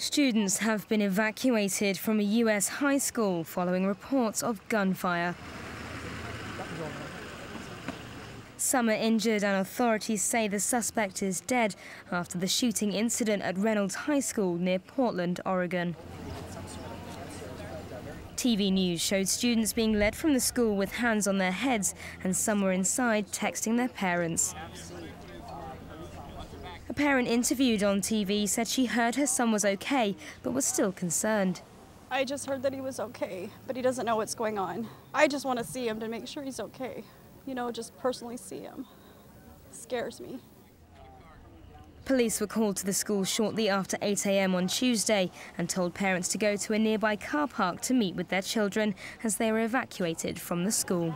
Students have been evacuated from a US high school following reports of gunfire. Some are injured, and authorities say the suspect is dead after the shooting incident at Reynolds High School near Portland, Oregon. TV news showed students being led from the school with hands on their heads, and some were inside texting their parents. A parent interviewed on TV said she heard her son was okay, but was still concerned. I just heard that he was okay, but he doesn't know what's going on. I just want to see him to make sure he's okay. You know, just personally see him. It scares me. Police were called to the school shortly after 8 a.m. on Tuesday and told parents to go to a nearby car park to meet with their children as they were evacuated from the school.